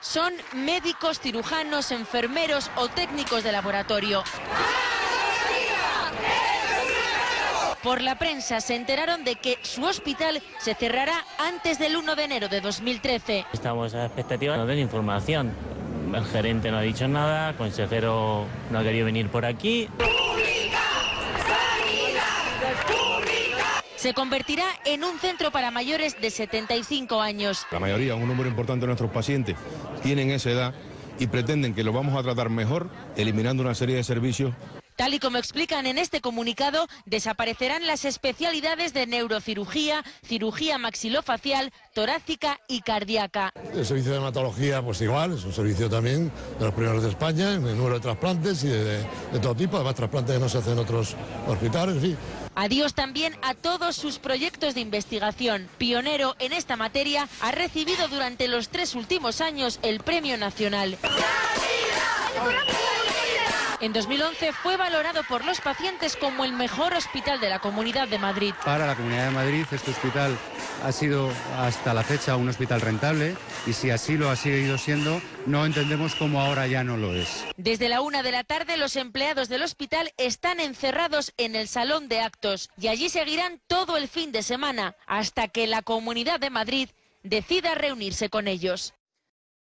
Son médicos, cirujanos, enfermeros o técnicos de laboratorio. Por la prensa se enteraron de que su hospital se cerrará antes del 1 de enero de 2013. Estamos a expectativa de información. El gerente no ha dicho nada, el consejero no ha querido venir por aquí. Se convertirá en un centro para mayores de 75 años. La mayoría, un número importante de nuestros pacientes tienen esa edad y pretenden que lo vamos a tratar mejor eliminando una serie de servicios Tal y como explican en este comunicado, desaparecerán las especialidades de neurocirugía, cirugía maxilofacial, torácica y cardíaca. El servicio de hematología, pues igual, es un servicio también de los primeros de España, en el número de trasplantes y de, de todo tipo, además trasplantes que no se hacen en otros hospitales, en fin. Adiós también a todos sus proyectos de investigación. Pionero en esta materia, ha recibido durante los tres últimos años el Premio Nacional. En 2011 fue valorado por los pacientes como el mejor hospital de la Comunidad de Madrid. Para la Comunidad de Madrid este hospital ha sido hasta la fecha un hospital rentable y si así lo ha seguido siendo, no entendemos cómo ahora ya no lo es. Desde la una de la tarde los empleados del hospital están encerrados en el salón de actos y allí seguirán todo el fin de semana hasta que la Comunidad de Madrid decida reunirse con ellos.